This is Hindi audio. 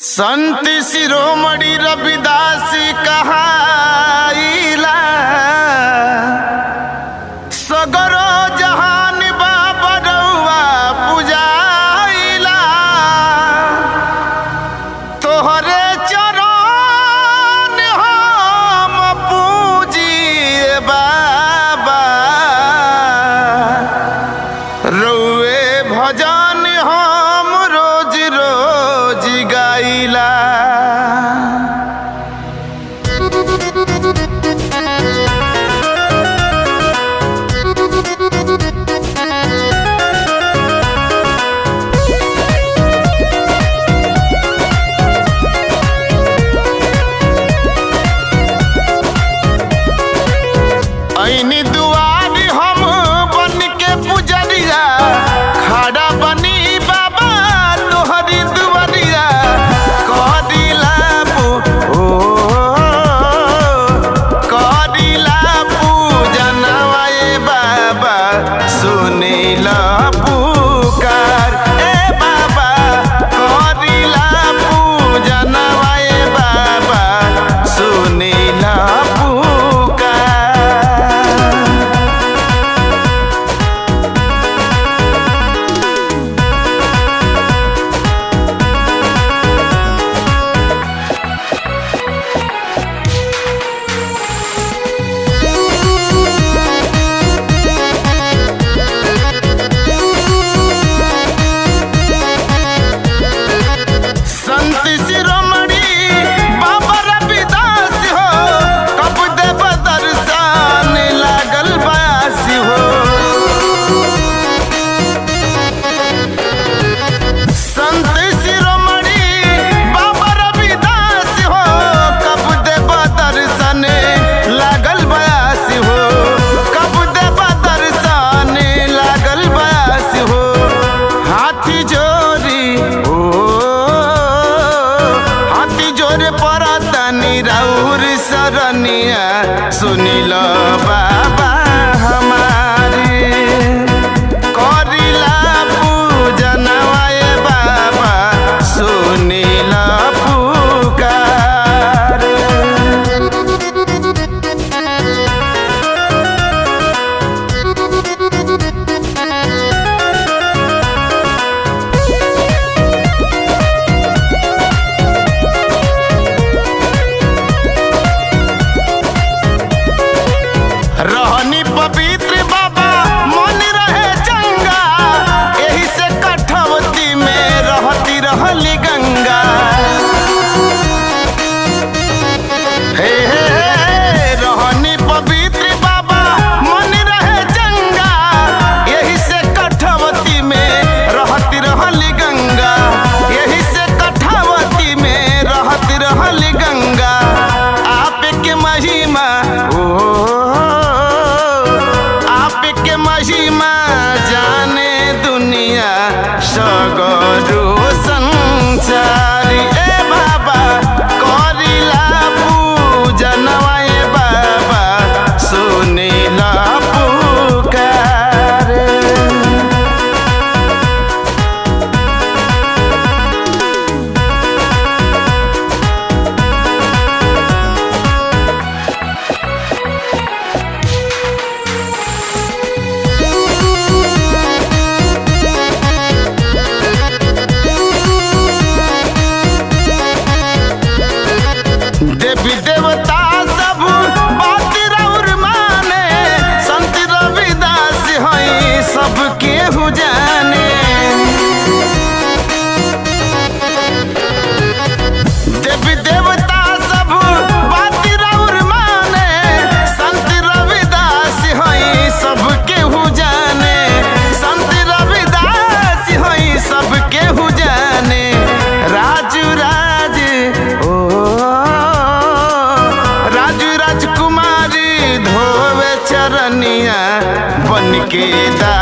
संत शिरोमणि रविदास कहाइला परतनी सुनिल बा। बन के दा